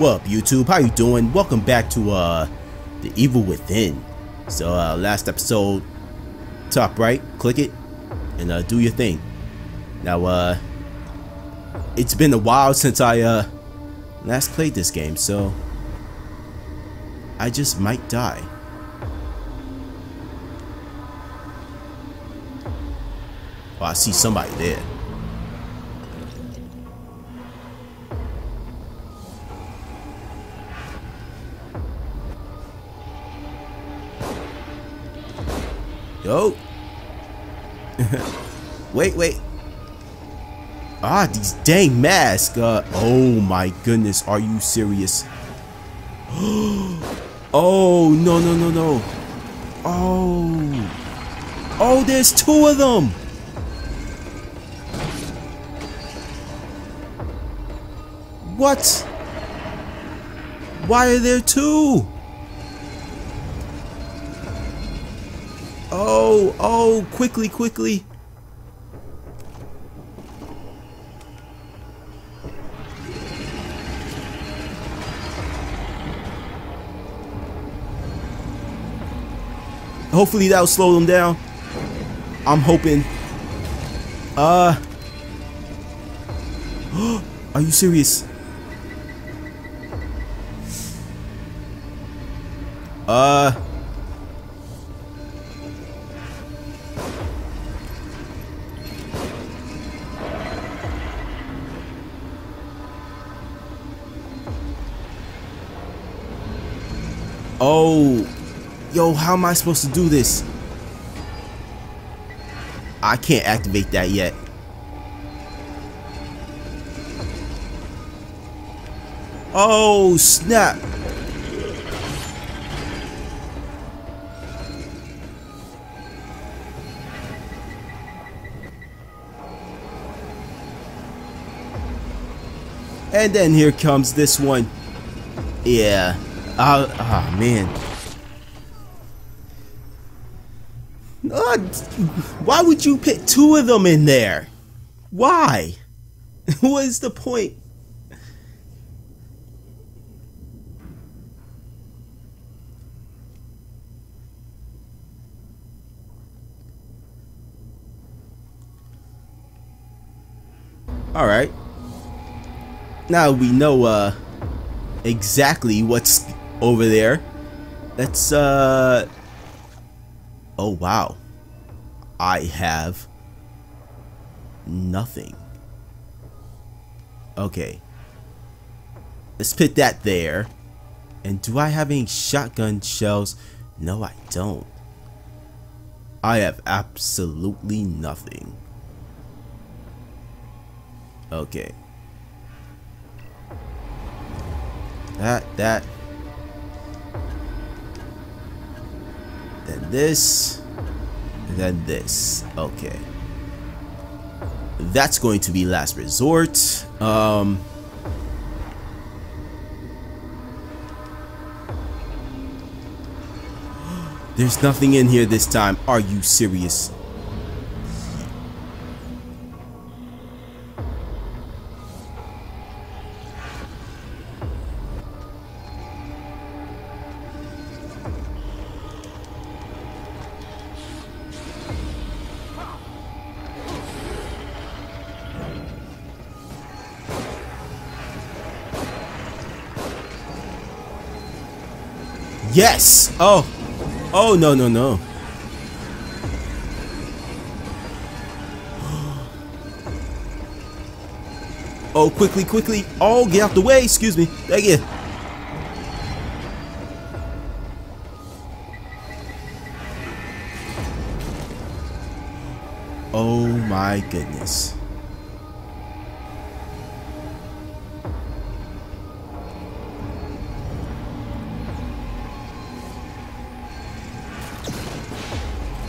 What up, YouTube? How you doing? Welcome back to uh, The Evil Within. So, uh, last episode, top right, click it, and uh, do your thing. Now, uh, it's been a while since I uh, last played this game, so I just might die. Oh, I see somebody there. Yo. wait, wait. Ah, these dang masks. Uh, oh my goodness, are you serious? oh, no, no, no, no. Oh. Oh, there's two of them. What? Why are there two? Oh, oh, quickly, quickly. Hopefully that'll slow them down. I'm hoping. Uh. Are you serious? Uh. Oh, yo, how am I supposed to do this? I can't activate that yet. Oh, snap. And then here comes this one. Yeah. Oh, oh man. Uh, why would you put two of them in there? Why? what is the point? Alright. Now we know uh, exactly what's over there. Let's, uh... Oh, wow. I have nothing. Okay. Let's put that there. And do I have any shotgun shells? No, I don't. I have absolutely nothing. Okay. That, that. Then this. Then this. Okay. That's going to be last resort. Um. There's nothing in here this time. Are you serious? Yes! Oh. Oh, no, no, no. Oh, quickly, quickly. Oh, get out the way. Excuse me. Thank you. Oh my goodness.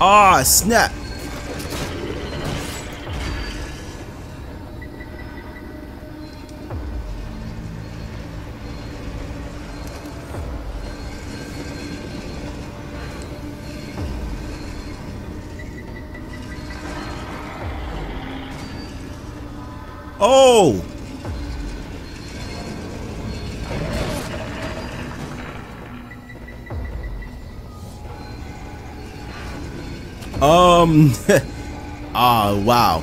Ah, snap. Um. Oh, wow.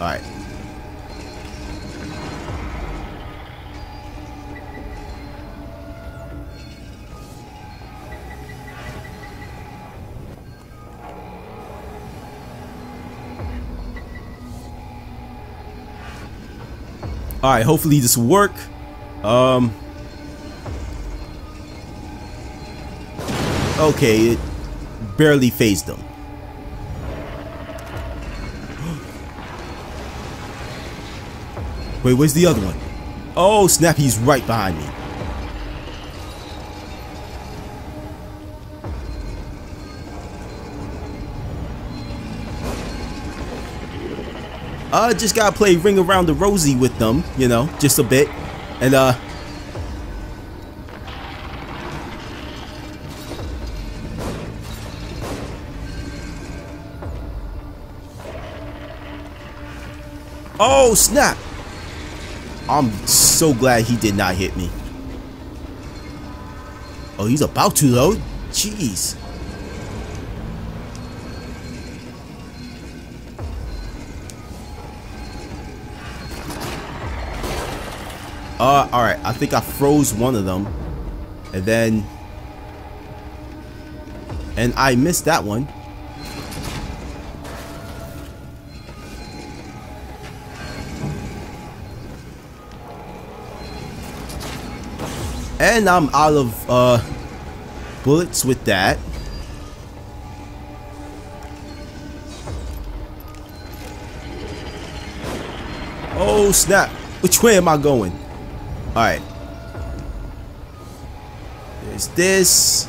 Alright. Alright, hopefully this will work. Um. Okay, it barely phased them. Wait, where's the other one? Oh, snap, he's right behind me. Uh, just gotta play Ring Around the Rosie with them, you know, just a bit. And, uh... Oh, snap! I'm so glad he did not hit me. Oh, he's about to though. Jeez. Uh, alright. I think I froze one of them. And then... And I missed that one. And I'm out of uh, bullets with that. Oh snap! Which way am I going? Alright. There's this.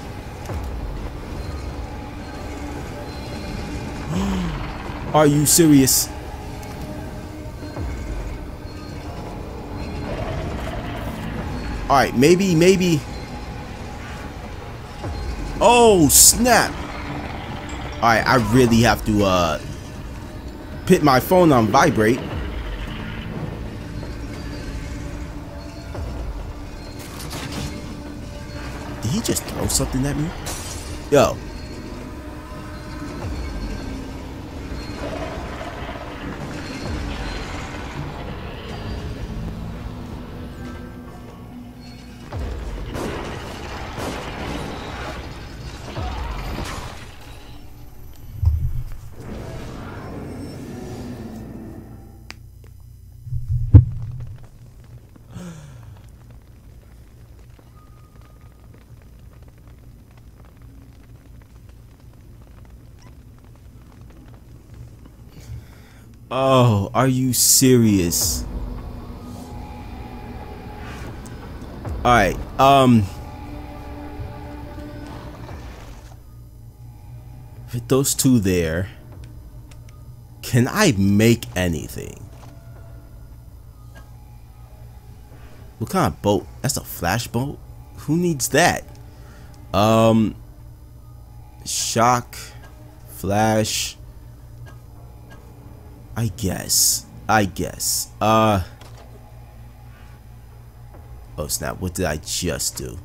Are you serious? Alright, maybe, maybe. Oh, snap. Alright, I really have to uh put my phone on vibrate. Did he just throw something at me? Yo, Oh, are you serious? Alright, um... With those two there, can I make anything? What kind of boat? That's a flash boat? Who needs that? Um... Shock... Flash... I guess. I guess. Uh. Oh snap, what did I just do?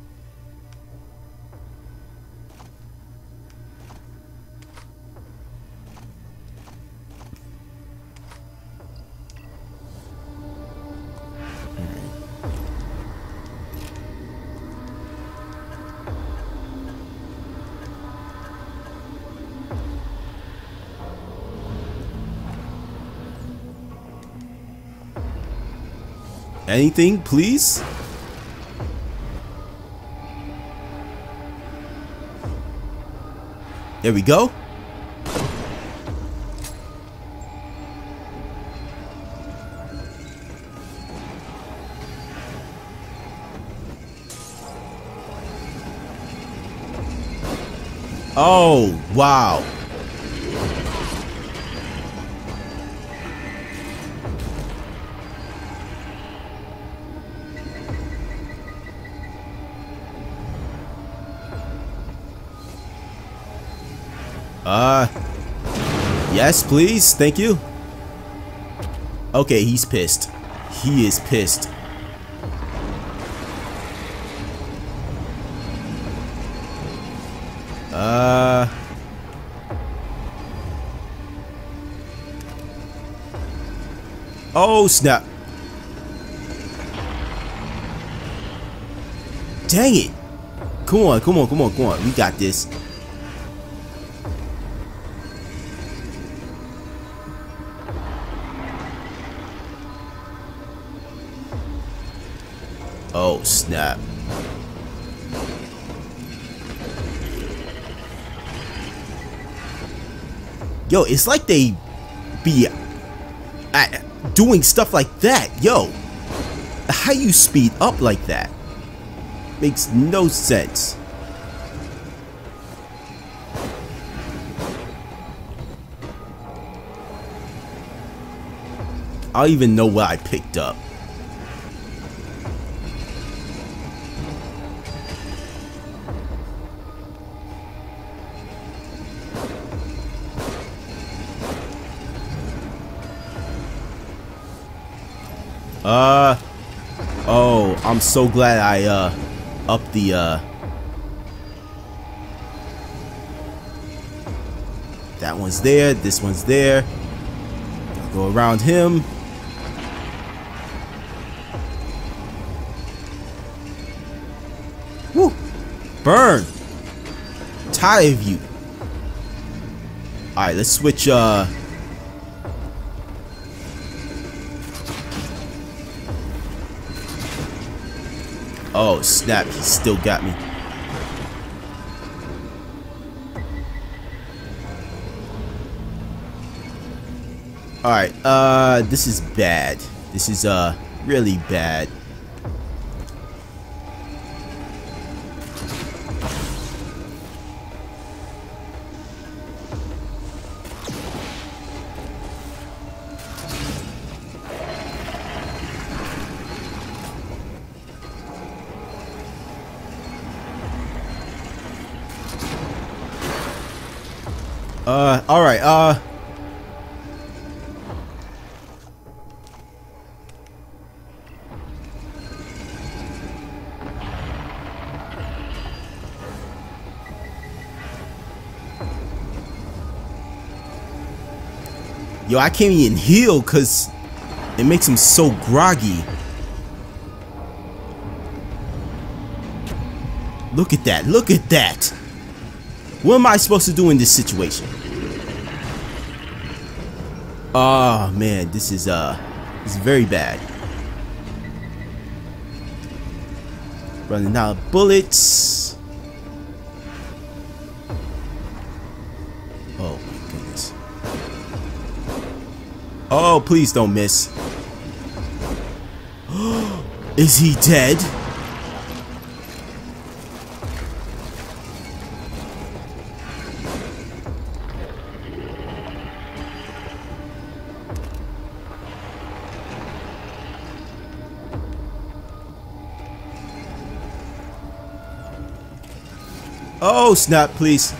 Anything, please? There we go. Oh, wow. Uh, yes, please. Thank you. Okay, he's pissed. He is pissed. Uh... Oh, snap. Dang it. Come on, come on, come on, come on. We got this. Snap. Yo, it's like they be uh, doing stuff like that. Yo, how you speed up like that? Makes no sense. I don't even know what I picked up. I'm so glad I uh up the uh That one's there, this one's there. I'll go around him. Woo! Burn! tired of you. Alright, let's switch uh Oh, snap. He still got me. Alright, uh, this is bad. This is, uh, really bad. Yo, I can't even heal because it makes him so groggy. Look at that, look at that! What am I supposed to do in this situation? Oh man, this is uh this is very bad. Running out of bullets. Oh, please don't miss. is he dead? Oh, snap, please.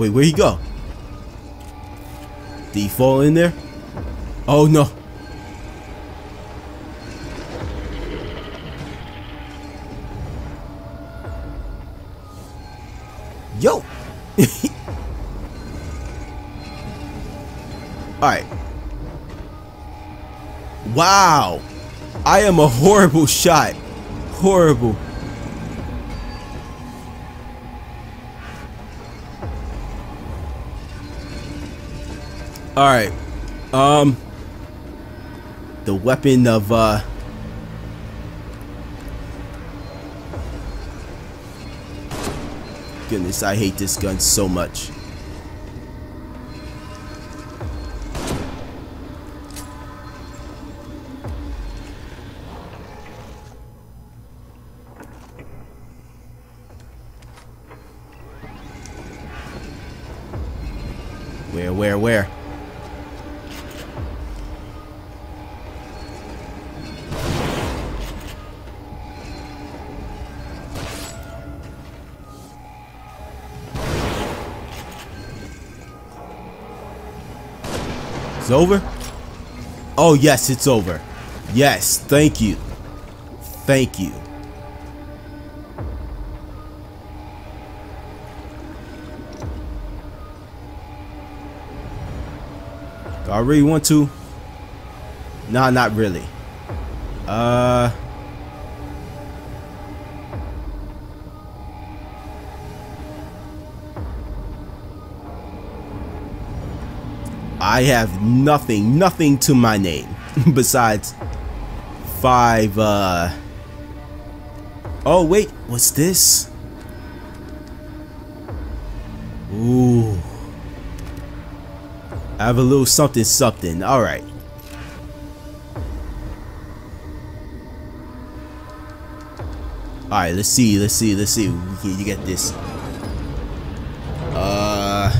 Wait, where he go? Did he fall in there? Oh, no. Yo! Alright. Wow. I am a horrible shot. Horrible. Alright. Um. The weapon of, uh. Goodness, I hate this gun so much. Where, where, where? Over? Oh, yes, it's over. Yes, thank you. Thank you. Do I really want to? Nah, not really. Uh... I have nothing, nothing to my name besides five, uh... Oh, wait, what's this? Ooh. I have a little something something. Alright. Alright, let's see, let's see, let's see. You get this. Uh...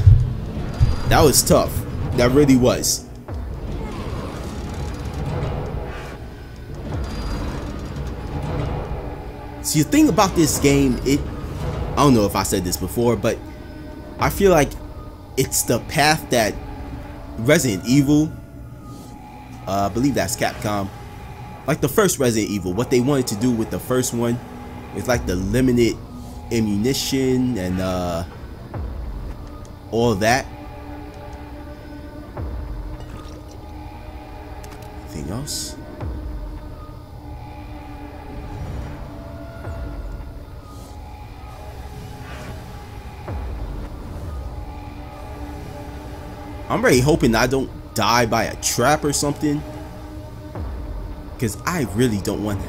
That was tough. That really was. See, the thing about this game, it... I don't know if I said this before, but I feel like it's the path that Resident Evil, uh, I believe that's Capcom, like the first Resident Evil, what they wanted to do with the first one is like the limited ammunition and uh, all that. Else? I'm really hoping I don't die by a trap or something. Because I really don't want,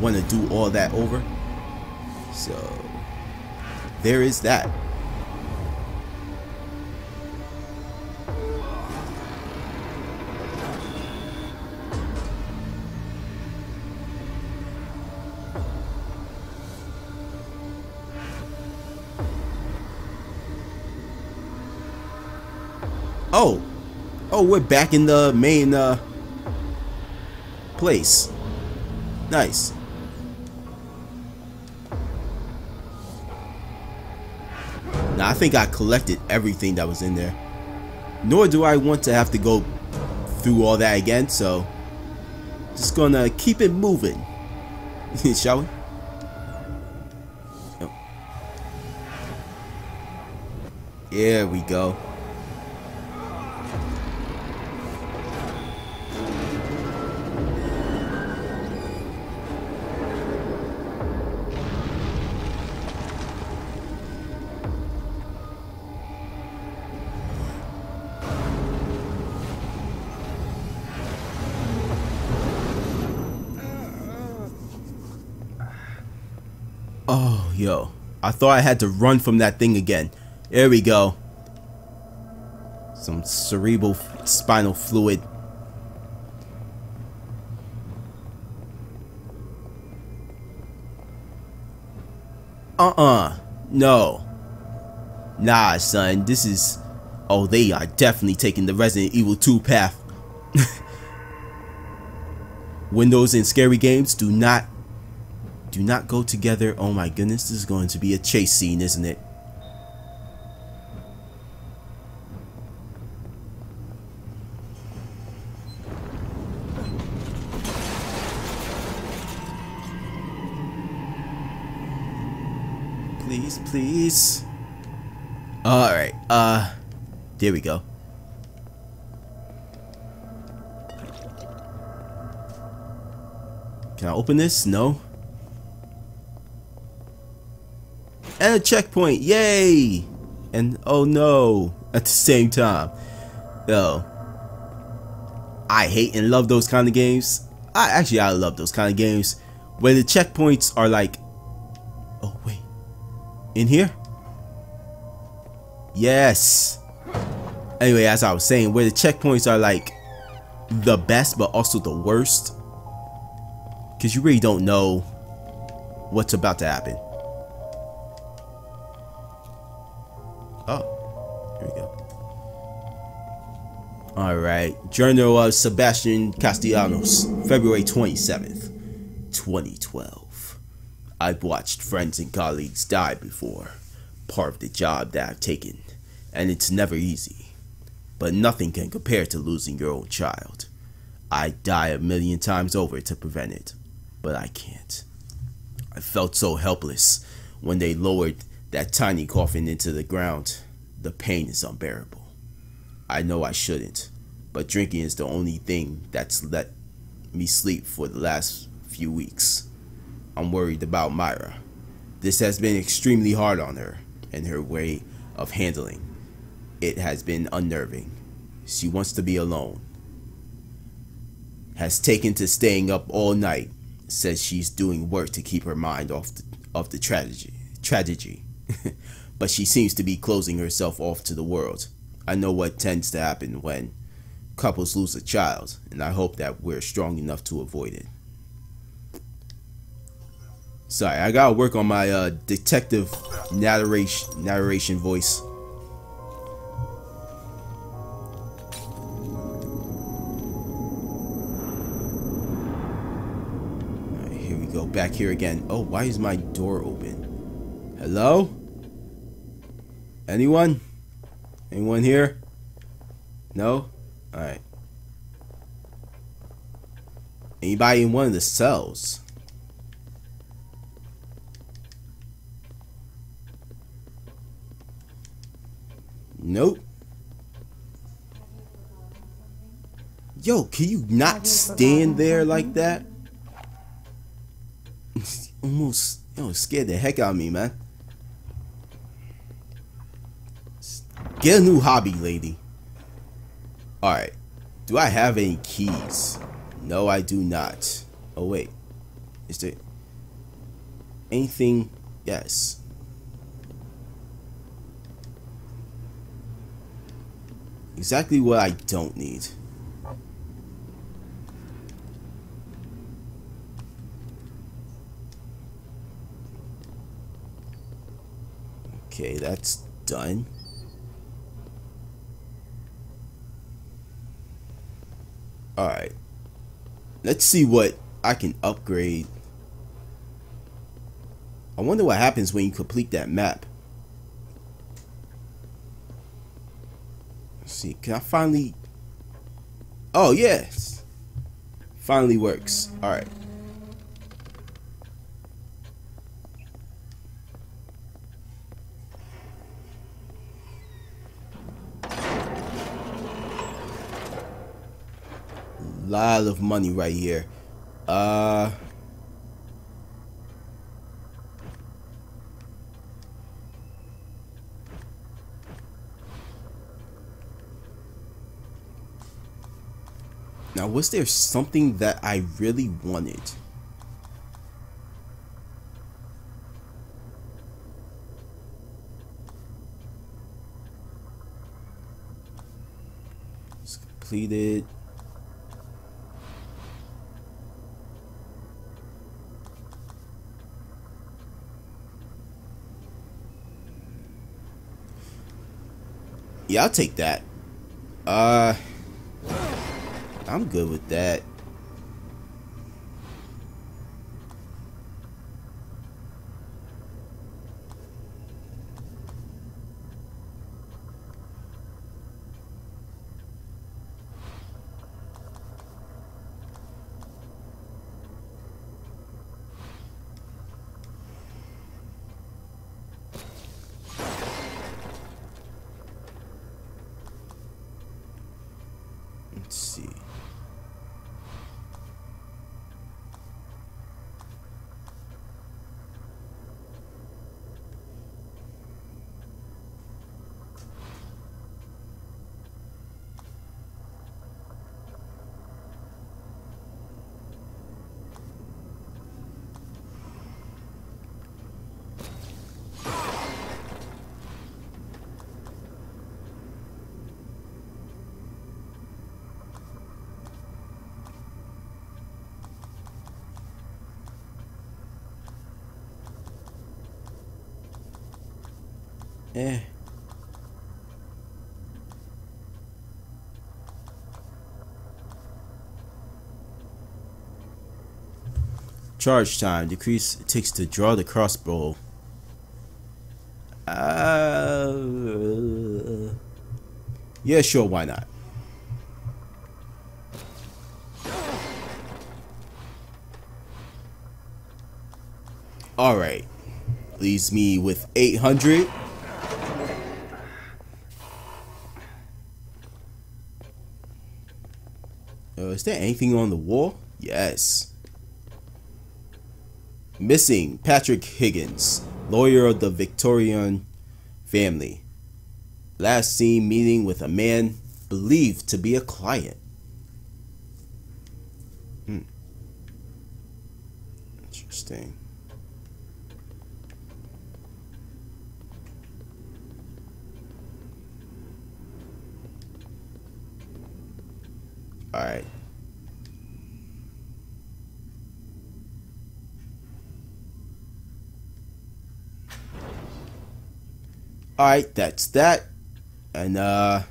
want to do all that over. So, there is that. Oh. Oh, we're back in the main uh, place. Nice. Now, I think I collected everything that was in there. Nor do I want to have to go through all that again, so just gonna keep it moving. Shall we? There we go. Yo. I thought I had to run from that thing again. There we go. Some cerebral spinal fluid. Uh-uh. No. Nah, son. This is... Oh, they are definitely taking the Resident Evil 2 path. Windows and scary games do not do not go together. Oh my goodness, this is going to be a chase scene, isn't it? Please, please. Alright, uh, there we go. Can I open this? No. A checkpoint. Yay! And oh no, at the same time. Yo, I hate and love those kind of games. I actually I love those kind of games where the checkpoints are like, oh wait, in here? Yes. Anyway, as I was saying, where the checkpoints are like the best but also the worst. Because you really don't know what's about to happen. Oh, here we go. Alright, Journal of Sebastian Castellanos, February 27th, 2012. I've watched friends and colleagues die before, part of the job that I've taken, and it's never easy. But nothing can compare to losing your own child. I'd die a million times over to prevent it, but I can't. I felt so helpless when they lowered that tiny coffin into the ground. The pain is unbearable. I know I shouldn't, but drinking is the only thing that's let me sleep for the last few weeks. I'm worried about Myra. This has been extremely hard on her and her way of handling. It has been unnerving. She wants to be alone. Has taken to staying up all night. Says she's doing work to keep her mind off the, of the tragedy. Tragedy. but she seems to be closing herself off to the world. I know what tends to happen when couples lose a child, and I hope that we're strong enough to avoid it. Sorry, I gotta work on my uh, detective narration narration voice. here we go, back here again. Oh, why is my door open? Hello? Anyone? Anyone here? No? Alright. Anybody in one of the cells? Nope. Yo, can you not stand there like that? Almost, yo, scared the heck out of me, man. Get a new hobby, lady. Alright. Do I have any keys? No, I do not. Oh, wait. Is there anything? Yes. Exactly what I don't need. Okay, that's done. Alright. Let's see what I can upgrade. I wonder what happens when you complete that map. Let's see, can I finally... Oh, yes. Finally works. Alright. Lot of money right here. Uh Now, was there something that I really wanted? Completed. Yeah, I'll take that. Uh, I'm good with that. Let's see. Charge time. Decrease it takes to draw the crossbow. Uh, yeah, sure, why not? Alright. Leaves me with 800. Is there anything on the wall? Yes. Missing Patrick Higgins, lawyer of the Victoriano family. Last seen meeting with a man believed to be a client. Hmm. Interesting. All right. All right, that's that. And uh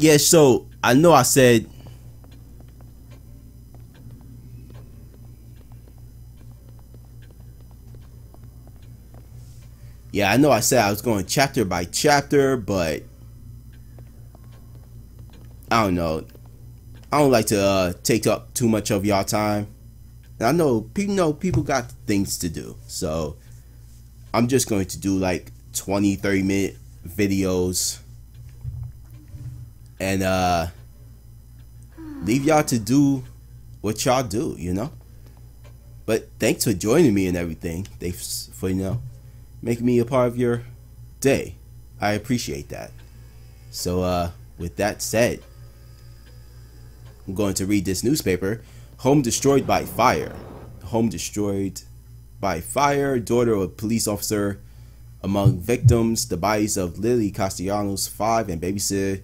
Yeah, so I know I said Yeah, I know I said I was going chapter by chapter, but I don't know. I don't like to uh, take up too much of y'all time. And I know people know people got things to do. So I'm just going to do like 20, 30 minute videos and uh leave y'all to do what y'all do, you know. But thanks for joining me and everything. Thanks for you know making me a part of your day. I appreciate that. So uh with that said, I'm going to read this newspaper. Home destroyed by fire. Home destroyed by fire. Daughter of a police officer. Among victims, the bodies of Lily Castellanos, 5, and babysitter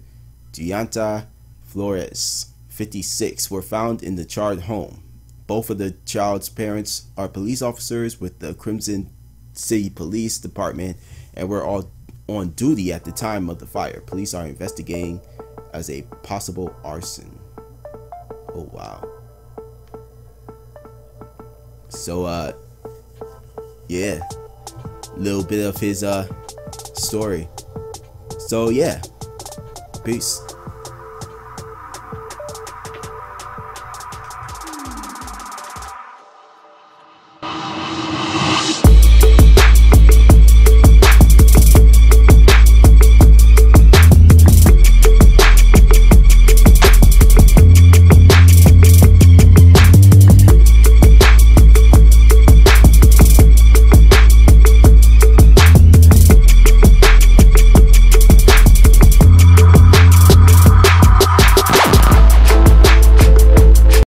Gianta Flores, 56, were found in the charred home. Both of the child's parents are police officers with the Krimson City Police Department and were all on duty at the time of the fire. Police are investigating as a possible arson. Oh wow. So uh yeah, little bit of his uh story. So yeah. Peace.